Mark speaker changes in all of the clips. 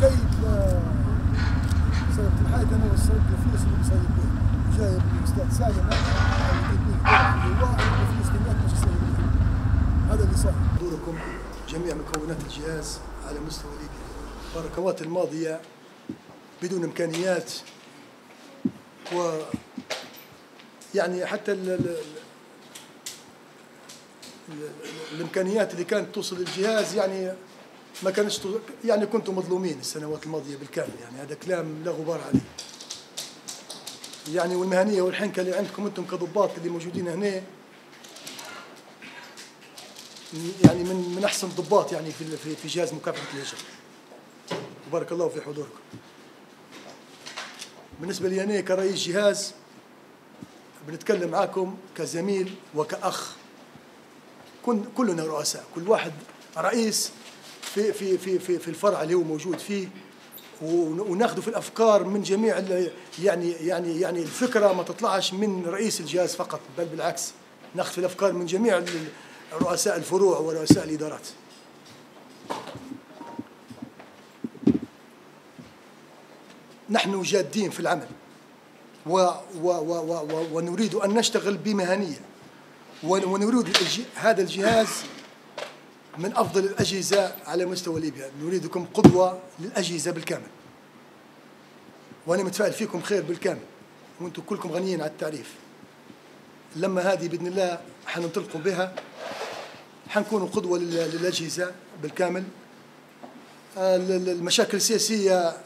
Speaker 1: لقيت سيد الحاج أنا وصلت الفلوس اللي مسيب بيه جايب الاستاذ سالم هذا اللي صار دوركم جميع مكونات الجهاز على مستوى ليبيا. البركوات الماضية بدون إمكانيات و يعني حتى ال الإمكانيات اللي كانت توصل للجهاز يعني ما كانش يعني كنتم مظلومين السنوات الماضية بالكامل يعني هذا كلام لا غبار عليه يعني والمهنية والحنكة اللي عندكم أنتم كضباط اللي موجودين هنا يعني من من أحسن الضباط يعني في في جهاز مكافحة الهجرة. وبارك الله في حضوركم. بالنسبة لي أنا كرئيس جهاز بنتكلم معاكم كزميل وكأخ. كلنا رؤساء، كل واحد رئيس في في في في في الفرع اللي هو موجود فيه ون- وناخذ في الأفكار من جميع يعني يعني يعني الفكرة ما تطلعش من رئيس الجهاز فقط بل بالعكس ناخذ في الأفكار من جميع رؤساء الفروع ورؤساء الإدارات. نحن جادين في العمل و و و و ونريد أن نشتغل بمهنية ون- ونريد هذا الجهاز من أفضل الأجهزة على مستوى ليبيا، نريدكم قدوة للأجهزة بالكامل. وأنا متفائل فيكم خير بالكامل وأنتم كلكم غنيين على التعريف. لما هذه بإذن الله حننطلقوا بها حنكونوا قدوة لل- للأجهزة بالكامل. ال- ال- المشاكل السياسية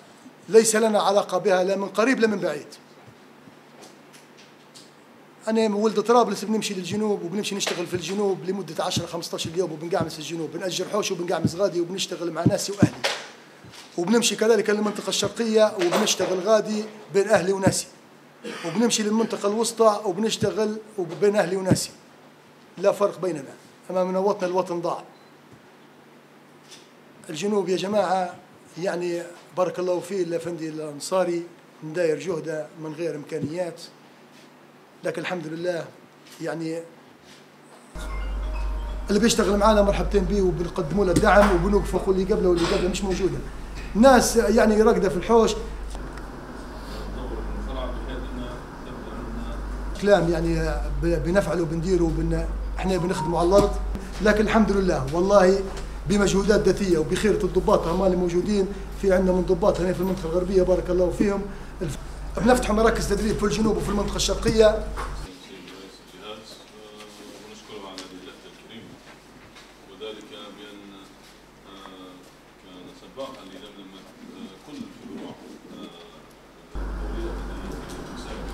Speaker 1: ليس لنا علاقة بها لا من قريب لا من بعيد. أنا ولد طرابلس بنمشي للجنوب وبنمشي نشتغل في الجنوب لمدة 10 15 يوم وبنقعمس الجنوب. بنأجر حوش وبنقعمس غادي وبنشتغل مع ناسي وأهلي. وبنمشي كذلك للمنطقة الشرقية وبنشتغل غادي بين أهلي وناسي. وبنمشي للمنطقة الوسطى وبنشتغل بين أهلي وناسي. لا فرق بيننا. امامنا وطن الوطن ضاع. الجنوب يا جماعة يعني بارك الله فيه الافندي الأنصاري مداير جهده من غير إمكانيات. لكن الحمد لله. يعني اللي بيشتغل معانا مرحبتين به وبنقدموا له الدعم وبنوقفوا اللي قبله واللي قبله مش موجودة. ناس يعني راقدة في الحوش. كلام يعني بنفعله وبنديره وبن إحنا بنخدمه على الأرض. لكن الحمد لله والله بمجهودات ذاتية وبخيره الضباط هم اللي موجودين. في عندنا من ضباط هنا في المنطقة الغربية بارك الله فيهم. بنفتحوا مراكز تدريب في الجنوب وفي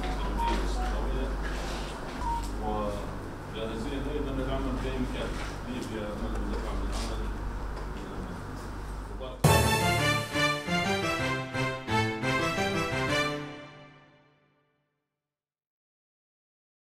Speaker 2: التنميه الاستثماريه وجاهزين أيضا للعمل باي مكان ليبيا ما